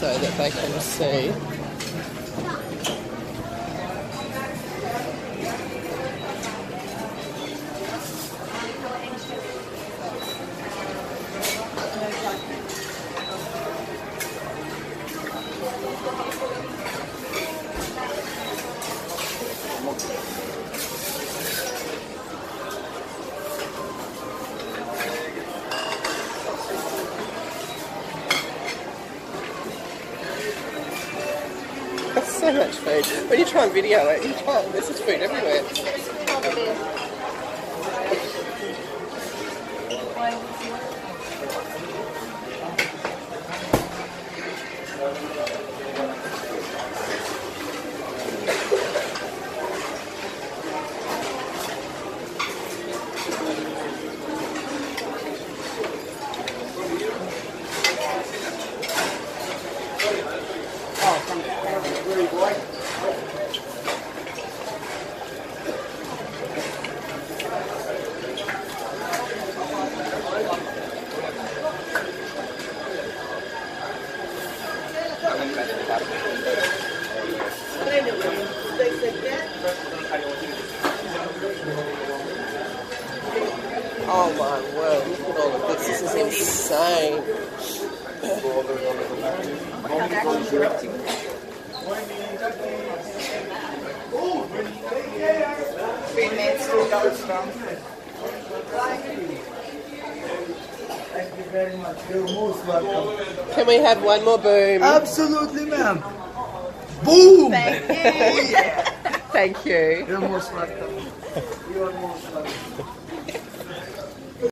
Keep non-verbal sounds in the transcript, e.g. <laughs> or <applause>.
so that they can see. That's so much food. When you try and video it, you can't. There's just food everywhere. Oh my word, look at all of this. This is insane. Thank you very much. You're most welcome. Can we have one more boom? Absolutely, ma'am. Boom! Thank you. <laughs> Thank you. You're most welcome. You are most welcome.